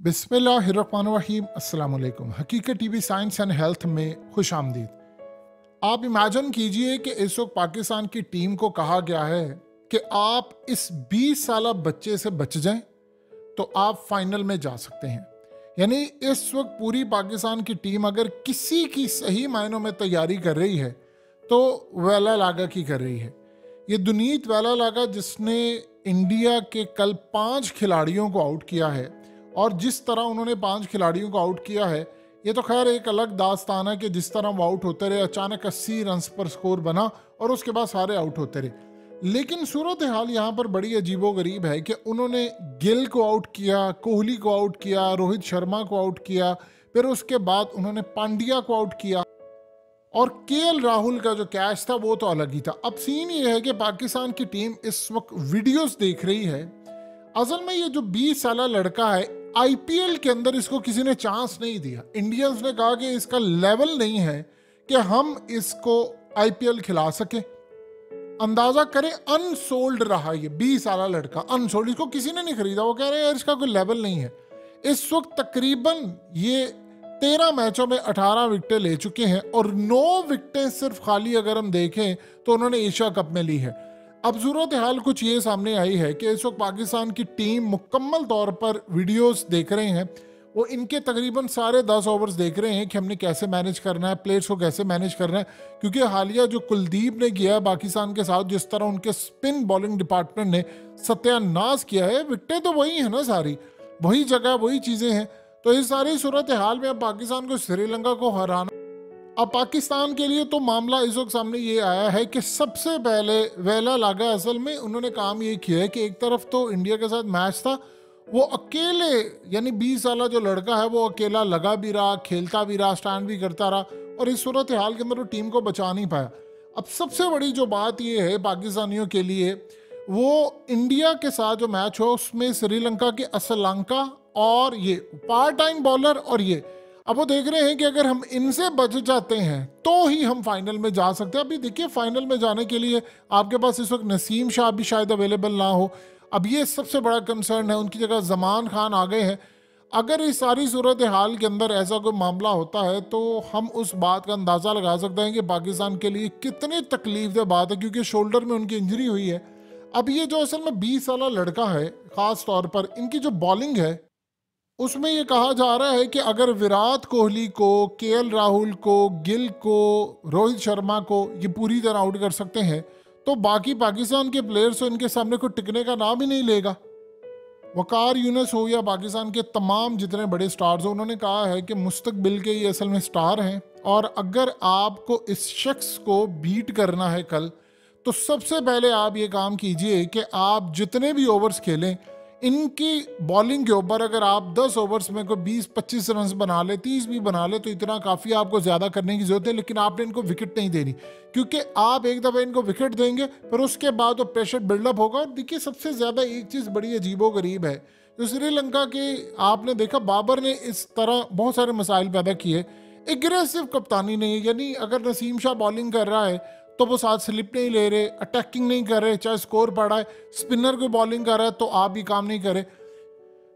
अस्सलाम वालेकुम हकीकत टीवी साइंस एंड हेल्थ में खुश आमदीद। आप इमेजिन कीजिए कि इस वक्त पाकिस्तान की टीम को कहा गया है कि आप इस 20 साल बच्चे से बच जाएँ तो आप फाइनल में जा सकते हैं। यानी इस वक्त पूरी पाकिस्तान की टीम अगर किसी की सही मायनों में तैयारी कर रही है तो वेला लागा की कर रही है। ये दुनीत वेला लागा जिसने इंडिया के कल पाँच खिलाड़ियों को आउट किया है। और जिस तरह उन्होंने पाँच खिलाड़ियों को आउट किया है, ये तो खैर एक अलग दास्तान है कि जिस तरह वो आउट होते रहे, अचानक अस्सी रन पर स्कोर बना और उसके बाद सारे आउट होते रहे। लेकिन सूरत हाल यहाँ पर बड़ी अजीबो गरीब है कि उन्होंने गिल को आउट किया, कोहली को आउट किया, रोहित शर्मा को आउट किया, फिर उसके बाद उन्होंने पांड्या को आउट किया और के राहुल का जो कैच था वो तो अलग ही था। अब सीन ये है कि पाकिस्तान की टीम इस वक्त वीडियोस देख रही है। असल में ये जो 20 साल लड़का है आईपीएल के अंदर इसको किसी ने चांस नहीं दिया। इंडियंस ने कहा कि इसका लेवल नहीं है कि हम इसको आईपीएल खिला सके। अंदाज़ा करें अनसोल्ड रहा ये, बीस साल लड़का अनसोल्ड इसको किसी ने नहीं खरीदा। वो कह रहे हैं, इसका कोई लेवल नहीं है। इस वक्त तकरीबन ये तेरह मैचों में अठारह विकेटें ले चुके हैं और नौ विकेटें सिर्फ़ खाली अगर हम देखें तो उन्होंने एशिया कप में ली है। अब सूरत हाल कुछ ये सामने आई है कि इस वक्त पाकिस्तान की टीम मुकम्मल तौर पर वीडियोस देख रहे हैं। वो इनके तकरीबन सारे दस ओवर्स देख रहे हैं कि हमने कैसे मैनेज करना है प्लेयर्स को कैसे मैनेज करना है। क्योंकि हालिया जो कुलदीप ने किया है, पाकिस्तान के साथ जिस तरह उनके स्पिन बॉलिंग डिपार्टमेंट ने सत्यानाश किया है, विकटें तो वही है ना सारी। वही जगह, वही चीज़ें हैं। तो इस सारी सूरत हाल में अब पाकिस्तान को श्रीलंका को हराना अब पाकिस्तान के लिए तो मामला इस वक्त सामने ये आया है कि सबसे पहले वेला लागा असल में उन्होंने काम ये किया है कि एक तरफ़ तो इंडिया के साथ मैच था, वो अकेले, यानी 20 साल जो लड़का है, वो अकेला लगा भी रहा, खेलता भी रहा स्टैंड भी करता रहा और इस सूरत हाल के अंदर वो टीम को बचा नहीं पाया। अब सबसे बड़ी जो बात ये है पाकिस्तानियों के लिए, वो इंडिया के साथ जो मैच हो उसमें श्रीलंका के असलंका और ये पार्ट टाइम बॉलर और ये अब वो देख रहे हैं कि अगर हम इनसे बच जाते हैं तो ही हम फाइनल में जा सकते हैं। अभी देखिए फाइनल में जाने के लिए आपके पास इस वक्त नसीम शाह भी शायद अवेलेबल ना हो। अब ये सबसे बड़ा कंसर्न है, उनकी जगह जमान खान आ गए हैं। अगर इस सारी सूरत हाल के अंदर ऐसा कोई मामला होता है तो हम उस बात का अंदाज़ा लगा सकते हैं कि पाकिस्तान के लिए कितनी तकलीफ़ दे बात है, क्योंकि शोल्डर में उनकी इंजरी हुई है। अब ये जो असल में बीस साल लड़का है, ख़ास तौर पर इनकी जो बॉलिंग है उसमें ये कहा जा रहा है कि अगर विराट कोहली को, के राहुल को, गिल को, रोहित शर्मा को ये पूरी तरह आउट कर सकते हैं तो बाकी पाकिस्तान के प्लेयर्स तो इनके सामने कोई टिकने का नाम ही नहीं लेगा। वकार यूनस हो या पाकिस्तान के तमाम जितने बड़े स्टार्स हो, उन्होंने कहा है कि मुस्तकबिल के ये असल में स्टार हैं। और अगर आपको इस शख्स को बीट करना है कल तो सबसे पहले आप ये काम कीजिए कि आप जितने भी ओवर्स खेलें इनकी बॉलिंग के ऊपर अगर आप 10 ओवर्स में कोई 20-25 रन बना ले 30 भी बना ले तो इतना काफ़ी आपको ज़्यादा करने की ज़रूरत है, लेकिन आपने इनको विकेट नहीं देनी। क्योंकि आप एक दफ़ा इनको विकेट देंगे, पर उसके बाद वो प्रेशर बिल्डअप होगा। और देखिए, सबसे ज़्यादा एक चीज़ बड़ी अजीबो गरीब है। जो श्रीलंका की, आपने देखा, बाबर ने इस तरह बहुत सारे मसाइल पैदा किए। एग्रेसिव कप्तानी नहीं यानी अगर नसीम शाह बॉलिंग कर रहा है तो वो साथ स्लिप नहीं ले रहे अटैकिंग नहीं कर रहे, चाहे स्कोर पड़ा है स्पिनर कोई बॉलिंग कर रहा है तो आप भी काम नहीं करे।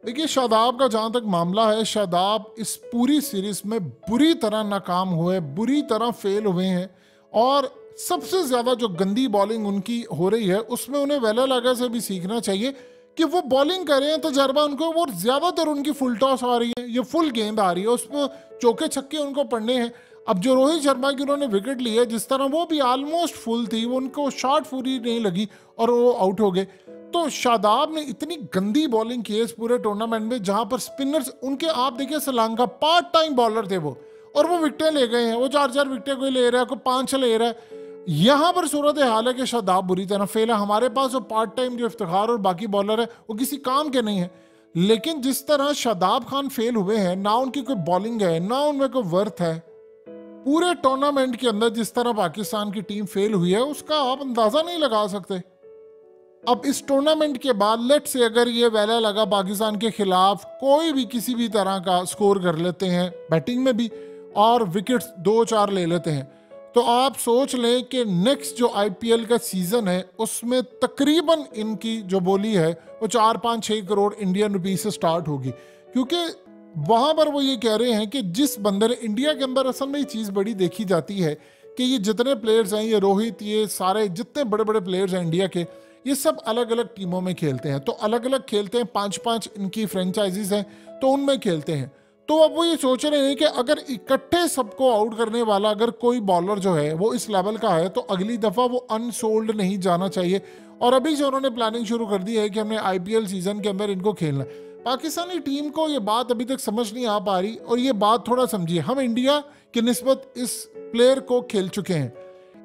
देखिए, शादाब का जहाँ तक मामला है, शादाब इस पूरी सीरीज़ में बुरी तरह नाकाम हुए, बुरी तरह फेल हुए हैं और सबसे ज़्यादा जो गंदी बॉलिंग उनकी हो रही है, उसमें उन्हें वेला लगा से भी सीखना चाहिए। कि वो बॉलिंग कर रहे हैं तजर्बा उनको वो ज़्यादातर उनकी फुल टॉस आ रही है, ये फुल गेंद आ रही है, उसमें चौके छक्के उनको पढ़ने हैं। अब जो रोहित शर्मा की उन्होंने विकेट ली है, जिस तरह वो भी ऑलमोस्ट फुल थी, वो उनको शॉट पूरी नहीं लगी और वो आउट हो गए। तो शादाब ने इतनी गंदी बॉलिंग की है इस पूरे टूर्नामेंट में, जहाँ पर स्पिनर्स उनके आप देखिए श्रीलंका पार्ट टाइम बॉलर थे वो, और वो विकटें ले गए हैं, वो चार चार विकटें कोई ले रहा है, कोई पाँच ले रहा है। यहाँ पर सूरत हाल है कि शादाब बुरी तरह फेल है। हमारे पास जो पार्ट टाइम जो इफ्तार और बाकी बॉलर है, वो किसी काम के नहीं है। लेकिन जिस तरह शादाब खान फेल हुए हैं, ना उनकी कोई बॉलिंग है, ना उनमें कोई वर्थ है, पूरे टूर्नामेंट के अंदर जिस तरह पाकिस्तान की टीम फेल हुई है, उसका आप अंदाज़ा नहीं लगा सकते। अब इस टूर्नामेंट के बाद लेट से अगर ये वेला लगा पाकिस्तान के खिलाफ, कोई भी किसी भी तरह का स्कोर कर लेते हैं बैटिंग में भी, और विकेट्स दो चार ले लेते हैं। तो आप सोच लें कि नेक्स्ट जो आईपीएल का सीज़न है, उसमें तकरीबन इनकी जो बोली है, वो चार, पाँच छः करोड़ इंडियन रुपीज़ से स्टार्ट होगी। क्योंकि वहाँ पर वो ये कह रहे हैं कि जिस बंदर इंडिया के अंदर असल में ये चीज़ बड़ी देखी जाती है कि ये जितने प्लेयर्स हैं, ये रोहित, ये सारे जितने बड़े बड़े प्लेयर्स हैं इंडिया के, ये सब अलग अलग टीमों में खेलते हैं। तो अलग अलग खेलते हैं पाँच पाँच इनकी फ्रेंचाइजीज हैं तो उनमें खेलते हैं। तो अब वो ये सोच रहे हैं कि अगर इकट्ठे सबको आउट करने वाला अगर कोई बॉलर जो है, वो इस लेवल का है तो अगली दफ़ा वो अनसोल्ड नहीं जाना चाहिए। और अभी से उन्होंने प्लानिंग शुरू कर दी है कि हमने आईपीएल सीज़न के अंदर इनको खेलना पाकिस्तानी टीम को ये बात अभी तक समझ नहीं आ पा रही और ये बात थोड़ा समझिए। हम इंडिया की नस्बत इस प्लेयर को खेल चुके हैं।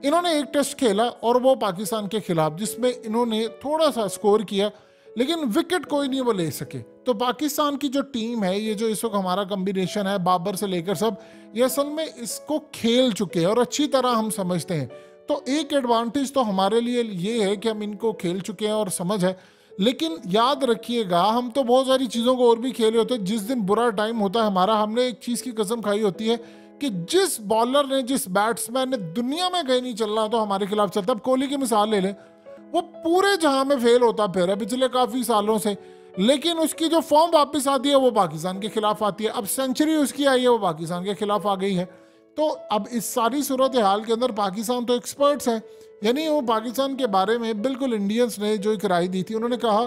इन्होंने एक टेस्ट खेला और वो पाकिस्तान के खिलाफ, जिसमें इन्होंने थोड़ा सा स्कोर किया। लेकिन विकेट कोई नहीं वो ले सके। तो पाकिस्तान की जो टीम है, ये जो इस वक्त हमारा कम्बिनेशन है, बाबर से लेकर सब, ये असल में इसको खेल चुके हैं और अच्छी तरह हम समझते हैं। तो एक एडवांटेज तो हमारे लिए ये है कि हम इनको खेल चुके हैं और समझ है। लेकिन याद रखिएगा, हम तो बहुत सारी चीज़ों को और भी खेले होते हैं। जिस दिन बुरा टाइम होता है हमारा, हमने एक चीज़ की कसम खाई होती है कि जिस बॉलर ने, जिस बैट्समैन ने दुनिया में कहीं नहीं चल रहा तो हमारे खिलाफ चलता अब कोहली की मिसाल ले लें वो पूरे जहाँ में फेल होता फिर है पिछले काफ़ी सालों से। लेकिन उसकी जो फॉर्म वापस आती है, वो पाकिस्तान के खिलाफ आती है। अब सेंचुरी उसकी आई है, वो पाकिस्तान के खिलाफ आ गई है। तो अब इस सारी सूरत हाल के अंदर पाकिस्तान तो एक्सपर्ट्स है। यानी वो पाकिस्तान के बारे में बिल्कुल इंडियंस ने जो एक राय दी थी, उन्होंने कहा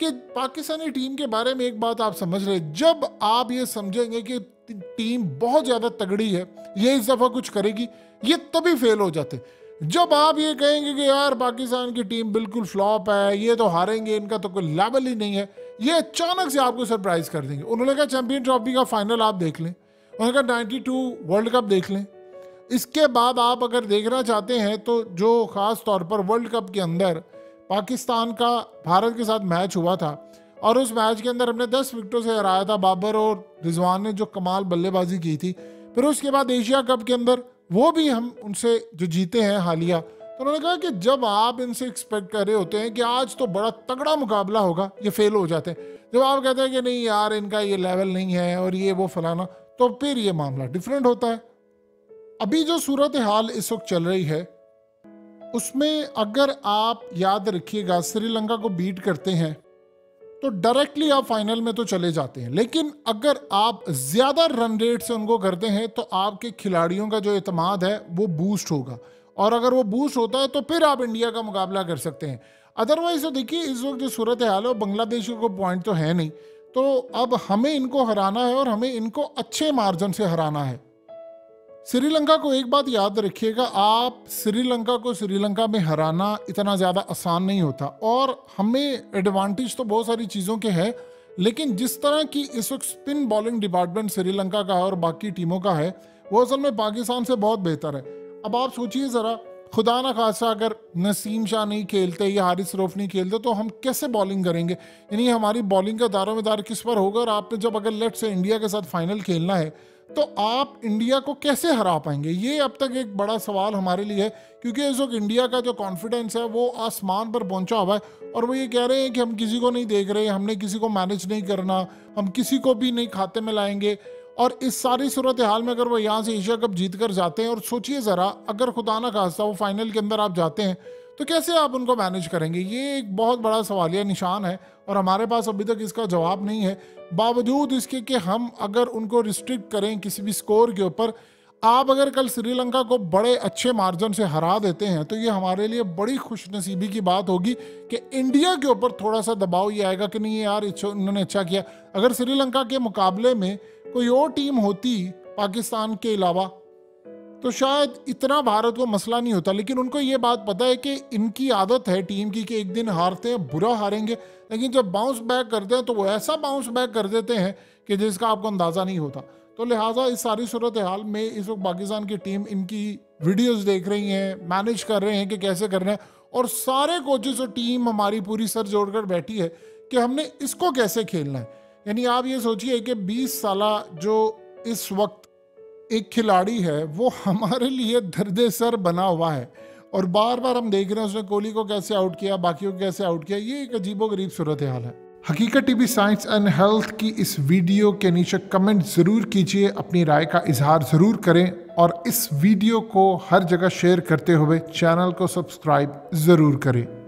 कि पाकिस्तानी टीम के बारे में एक बात आप समझ रहे जब आप ये समझेंगे कि टीम बहुत ज़्यादा तगड़ी है, ये इस दफ़ा कुछ करेगी, ये तभी फेल हो जाते। जब आप ये कहेंगे कि यार पाकिस्तान की टीम बिल्कुल फ्लॉप है, ये तो हारेंगे, इनका तो कोई लेवल ही नहीं है, ये अचानक से आपको सरप्राइज़ कर देंगे। उन्होंने कहा, चैंपियन ट्रॉफी का फाइनल आप देख लें। उन्होंने कहा नाइन्टी टू वर्ल्ड कप देख लें। इसके बाद आप अगर देखना चाहते हैं तो जो ख़ास तौर पर वर्ल्ड कप के अंदर पाकिस्तान का भारत के साथ मैच हुआ था, और उस मैच के अंदर हमने दस विकेटों से हराया था बाबर और रिजवान ने जो कमाल बल्लेबाजी की थी। फिर उसके बाद एशिया कप के अंदर वो भी हम उनसे जो जीते हैं हालिया तो उन्होंने कहा कि जब आप इनसे एक्सपेक्ट कर रहे होते हैं कि आज तो बड़ा तगड़ा मुकाबला होगा, ये फेल हो जाते हैं। जब आप कहते हैं कि नहीं यार, इनका ये लेवल नहीं है और ये वो फलाना तो फिर ये मामला डिफरेंट होता है। अभी जो सूरत हाल इस वक्त चल रही है, उसमें अगर आप याद रखिएगा, श्रीलंका को बीट करते हैं तो डायरेक्टली आप फाइनल में तो चले जाते हैं। लेकिन अगर आप ज़्यादा रन रेट से उनको करते हैं तो आपके खिलाड़ियों का जो अतमाद है, वो बूस्ट होगा। और अगर वो बूस्ट होता है तो फिर आप इंडिया का मुकाबला कर सकते हैं। अदरवाइज़ तो देखिए, इस वक्त जो सूरत हाल है बांग्लादेश को पॉइंट तो है नहीं। तो अब हमें इनको हराना है और हमें इनको अच्छे मार्जिन से हराना है। श्रीलंका को एक बात याद रखिएगा, आप श्रीलंका को श्रीलंका में हराना इतना ज़्यादा आसान नहीं होता और हमें एडवांटेज तो बहुत सारी चीज़ों के है, लेकिन जिस तरह की इस वक्त स्पिन बॉलिंग डिपार्टमेंट श्रीलंका का है और बाकी टीमों का है, वो असल में पाकिस्तान से बहुत बेहतर है। अब आप सोचिए ज़रा, खुदा ना खासा अगर नसीम शाह नहीं खेलते या हारिस रऊफ नहीं खेलते तो हम कैसे बॉलिंग करेंगे? यानी हमारी बॉलिंग का दारों में किस पर होगा? और आपने जब अगर लेट से इंडिया के साथ फाइनल खेलना है तो आप इंडिया को कैसे हरा पाएँगे? ये अब तक एक बड़ा सवाल हमारे लिए है, क्योंकि इस वक्त इंडिया का जो कॉन्फिडेंस है, वो आसमान पर पहुँचा हुआ है और वो ये कह रहे हैं कि हम किसी को नहीं देख रहे, हमने किसी को मैनेज नहीं करना, हम किसी को भी नहीं खाते में लाएँगे। और इस सारी सूरत हाल में अगर वो यहाँ से एशिया कप जीत कर जाते हैं, और सोचिए ज़रा, अगर खुदा ना खासा वो फाइनल के अंदर आप जाते हैं तो कैसे आप उनको मैनेज करेंगे? ये एक बहुत बड़ा सवालिया निशान है और हमारे पास अभी तक इसका जवाब नहीं है। बावजूद इसके कि हम अगर उनको रिस्ट्रिक्ट करें किसी भी स्कोर के ऊपर, आप अगर कल श्रीलंका को बड़े अच्छे मार्जिन से हरा देते हैं तो ये हमारे लिए बड़ी खुश नसीबी की बात होगी कि इंडिया के ऊपर थोड़ा सा दबाव ये आएगा कि नहीं, यार उन्होंने अच्छा किया। अगर श्रीलंका के मुकाबले में कोई और टीम होती पाकिस्तान के अलावा तो शायद इतना भारत को मसला नहीं होता, लेकिन उनको ये बात पता है कि इनकी आदत है टीम की कि एक दिन हारते हैं, बुरा हारेंगे, लेकिन जब बाउंस बैक करते हैं तो वो ऐसा बाउंस बैक कर देते हैं कि जिसका आपको अंदाज़ा नहीं होता। तो लिहाजा इस सारी सूरत हाल में इस वक्त पाकिस्तान की टीम इनकी वीडियोस देख रही हैं मैनेज कर रहे हैं कि कैसे कर रहे हैं, और सारे कोचेस और टीम हमारी पूरी सर जोड़कर बैठी है कि हमने इसको कैसे खेलना है। यानी आप ये सोचिए कि 20 साल जो इस वक्त एक खिलाड़ी है, वो हमारे लिए दर्द सर बना हुआ है। और बार बार हम देख रहे हैं उसने कोहली को कैसे आउट किया, बाकियों को कैसे आउट किया, ये एक अजीबो गरीब सूरत हाल है। हकीकत टीवी साइंस एंड हेल्थ की इस वीडियो के नीचे कमेंट ज़रूर कीजिए, अपनी राय का इजहार ज़रूर करें और इस वीडियो को हर जगह शेयर करते हुए चैनल को सब्सक्राइब ज़रूर करें।